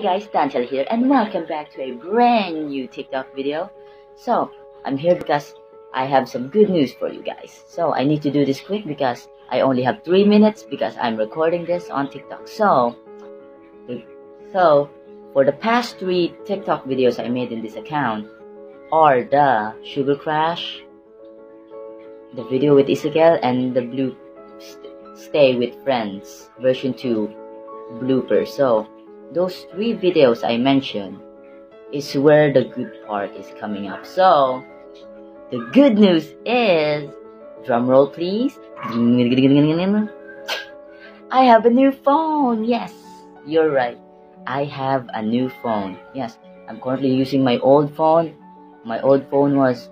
Hey guys, Danzel here and welcome back to a brand new TikTok video. So, I'm here because I have some good news for you guys. So, I need to do this quick because I only have 3 minutes because I'm recording this on TikTok. So, so for the past 3 TikTok videos I made in this account are the Sugar Crash, the video with Isabel, and the Blue Stay with Friends version 2 blooper. So, those three videos I mentioned is where the good part is coming up. So, the good news is, drum roll please. I have a new phone. Yes, you're right. I have a new phone. Yes, I'm currently using my old phone. My old phone was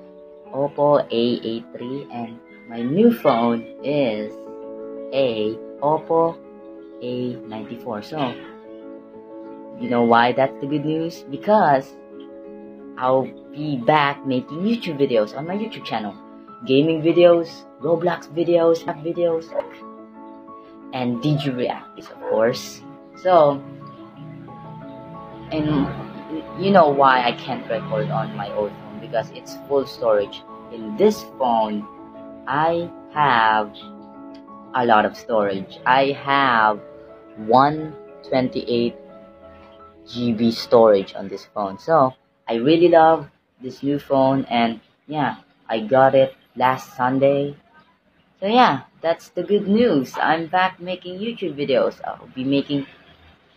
Oppo A83 and my new phone is a Oppo A94. So, you know why that's the good news? Because I'll be back making YouTube videos on my YouTube channel. Gaming videos, Roblox videos, app videos, and DG reacts, of course. So, and you know why I can't record on my old phone because it's full storage. In this phone, I have a lot of storage. I have 128 GB storage on this phone. So I really love this new phone and yeah, I got it last Sunday. So yeah, that's the good news. I'm back making YouTube videos. I'll be making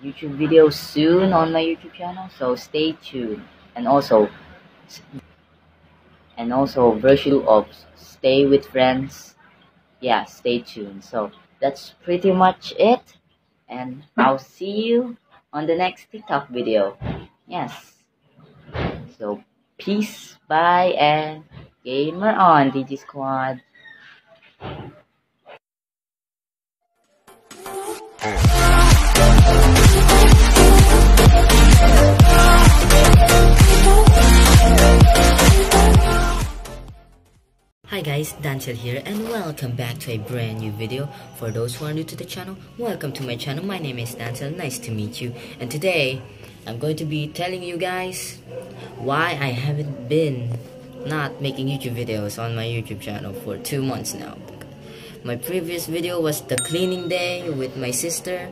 YouTube videos soon on my YouTube channel, so stay tuned. And also and also version of Stay with Friends. Yeah, stay tuned. So that's pretty much it. And I'll see you on the next TikTok video. Yes. So, peace, bye, and gamer on, DG Squad. Hi guys, Danzel here and welcome back to a brand new video. For those who are new to the channel, welcome to my channel. My name is Danzel, nice to meet you. And today, I'm going to be telling you guys why I haven't been not making YouTube videos on my YouTube channel for two months now. My previous video was the cleaning day with my sister.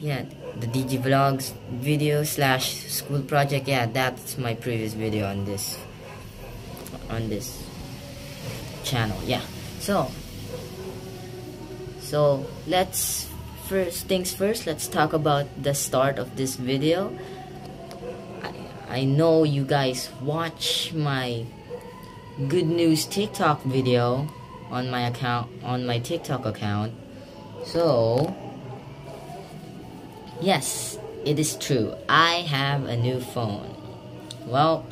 Yeah, the DG Vlogs video slash school project. Yeah, that's my previous video on this on this channel yeah. So so let's first things first let's talk about the start of this video. I, I know you guys watch my good news TikTok video on my account on my TikTok account. So yes it is true. I have a new phone. Well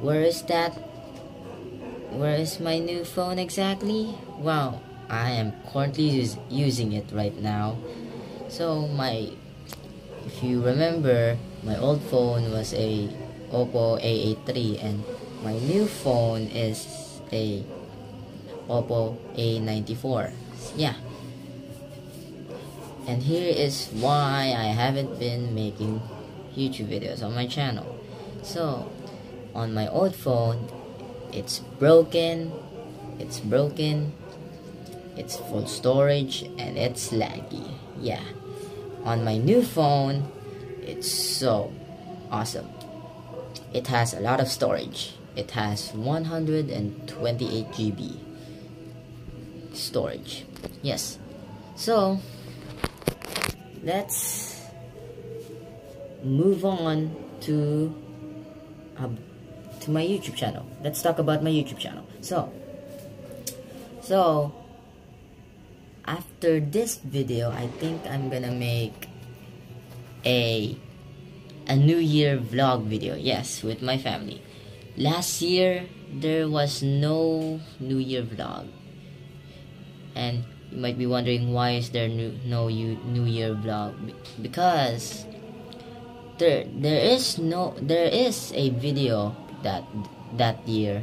where is that where is my new phone exactly? Wow, I am currently us using it right now. So my, if you remember, my old phone was a Oppo A83 and my new phone is a Oppo A94. Yeah. And here is why I haven't been making YouTube videos on my channel. So, on my old phone, it's broken. It's broken. It's full storage and it's laggy. Yeah. On my new phone it's so awesome. It has a lot of storage. It has 128 GB storage. Yes. So let's move on to a to my YouTube channel. Let's talk about my YouTube channel. So, so after this video, I think I'm gonna make a a New Year vlog video. Yes, with my family. Last year there was no New Year vlog, and you might be wondering why is there new, no New Year vlog? Because there there is no there is a video that that year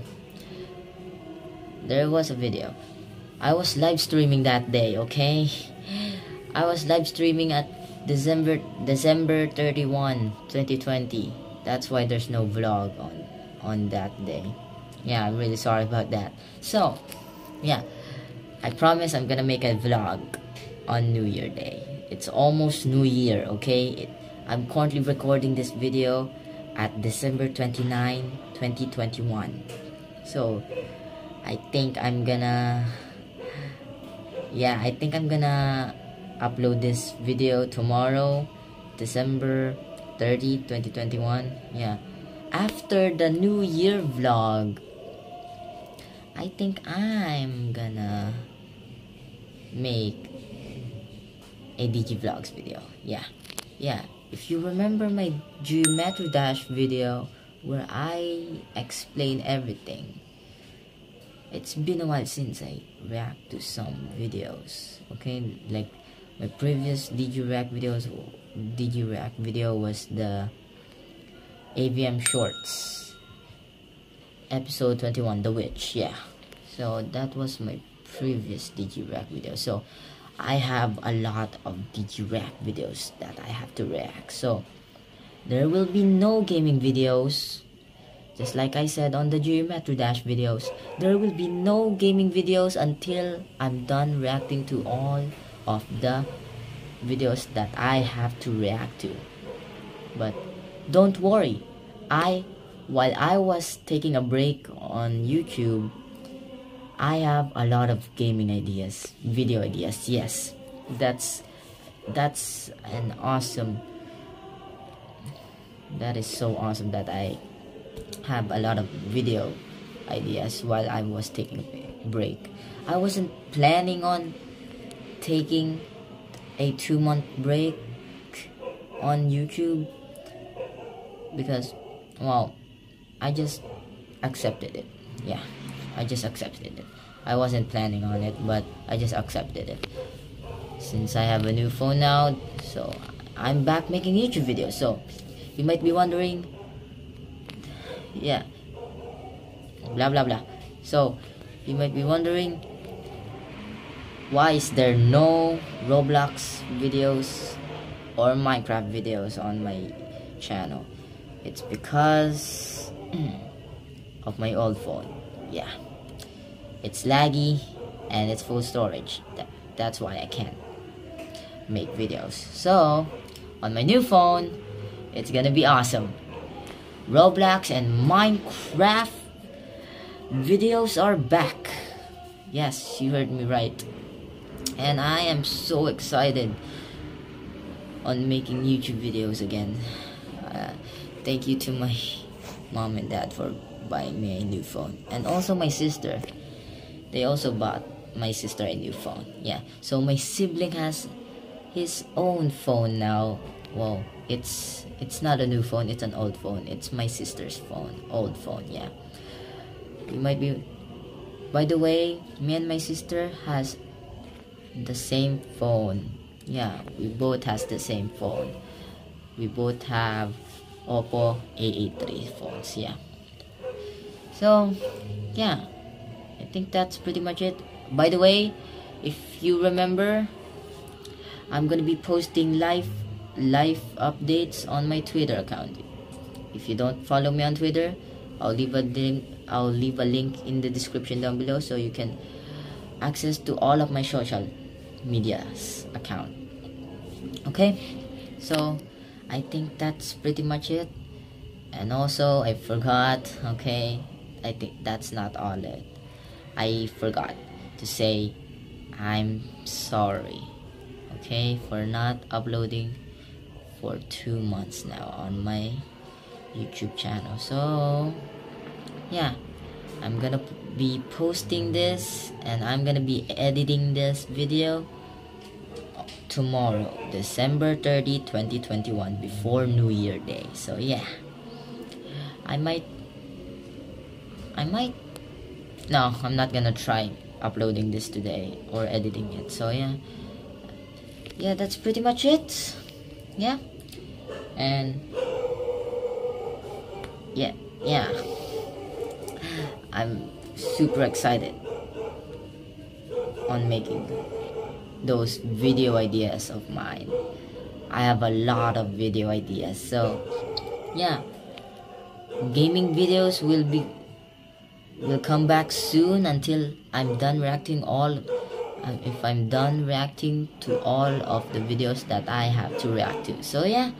there was a video I was live streaming that day okay I was live streaming at December December 31, 2020. That's why there's no vlog on on that day. Yeah, I'm really sorry about that. So, yeah. I promise I'm gonna make a vlog on New Year Day. It's almost New Year, okay? It, I'm currently recording this video at December 29, 2021. So, I think I'm gonna yeah, I think I'm gonna upload this video tomorrow, December 30, 2021. Yeah. After the New Year vlog, I think I'm gonna make a DG vlogs video. Yeah. Yeah. If you remember my Geometry Dash video where I explain everything, it's been a while since I react to some videos. Okay, like my previous DG React videos, DG React video was the AVM Shorts episode 21, The Witch. Yeah, so that was my previous DG React video. So I have a lot of DG React videos that I have to react. So there will be no gaming videos. Just like I said on the Geometry Dash videos, there will be no gaming videos until I'm done reacting to all of the videos that I have to react to. But don't worry, I while I was taking a break on YouTube, I have a lot of gaming ideas, video ideas. Yes, that's that's an awesome. That is so awesome that I have a lot of video ideas while I was taking a break. I wasn't planning on taking a two month break on YouTube because, well, I just accepted it. Yeah. I just accepted it. I wasn't planning on it, but I just accepted it. Since I have a new phone now, so I'm back making YouTube videos. So you might be wondering, yeah, blah blah blah. So you might be wondering, why is there no Roblox videos or Minecraft videos on my channel? It's because of my old phone. Yeah. It's laggy and it's full storage. That, that's why I can't make videos. So on my new phone it's gonna be awesome. Roblox and Minecraft videos are back. Yes you heard me right. And I am so excited on making YouTube videos again. Uh, thank you to my mom and dad for buying me a new phone and also my sister they also bought my sister a new phone. Yeah. So my sibling has his own phone now. Well, it's it's not a new phone, it's an old phone. It's my sister's phone. Old phone, yeah. You might be By the way, me and my sister has the same phone. Yeah, we both has the same phone. We both have Oppo A83 phones, yeah. So, yeah. I think that's pretty much it. By the way, if you remember, I'm gonna be posting live live updates on my Twitter account. If you don't follow me on Twitter, I'll leave a link. I'll leave a link in the description down below so you can access to all of my social media's account. Okay, so I think that's pretty much it. And also, I forgot. Okay, I think that's not all it. I forgot to say I'm sorry okay for not uploading for two months now on my YouTube channel so yeah I'm gonna be posting this and I'm gonna be editing this video tomorrow December 30 2021 before New Year Day so yeah I might I might no i'm not gonna try uploading this today or editing it. So yeah. Yeah that's pretty much it. Yeah. And yeah yeah. I'm super excited on making those video ideas of mine. I have a lot of video ideas. So, yeah, gaming videos will be will come back soon until I'm done reacting all uh, if I'm done reacting to all of the videos that I have to react to. So yeah,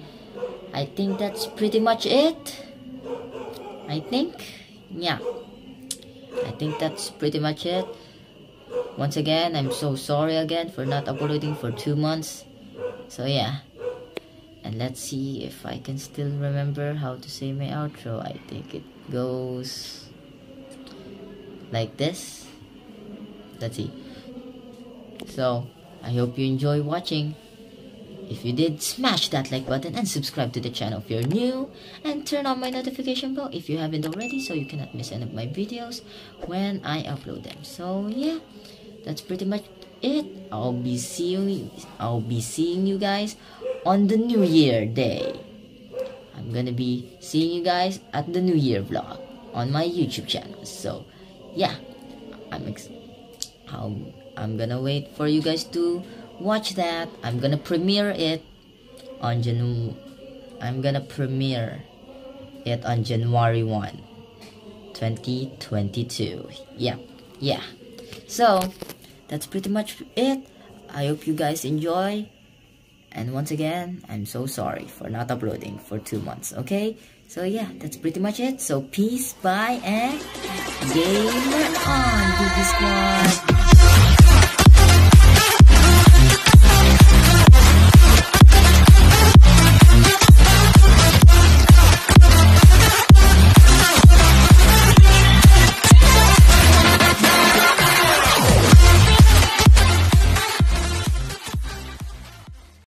I think that's pretty much it. I think, yeah, I think that's pretty much it. Once again, I'm so sorry again for not uploading for two months. So yeah, and let's see if I can still remember how to say my outro. I think it goes like this. Let's see. So, I hope you enjoy watching. If you did, smash that like button and subscribe to the channel if you're new and turn on my notification bell if you haven't already so you cannot miss any of my videos when I upload them. So yeah, that's pretty much it. I'll be seeing I'll be seeing you guys on the New Year day. I'm gonna be seeing you guys at the New Year vlog on my YouTube channel. So yeah, I'm I'll um, I'm gonna wait for you guys to watch that. I'm gonna premiere it on Jan I'm gonna premiere it on January 1, 2022. Yeah, yeah. So that's pretty much it. I hope you guys enjoy. And once again, I'm so sorry for not uploading for two months, okay? So yeah, that's pretty much it. So peace, bye, and game on, Squad!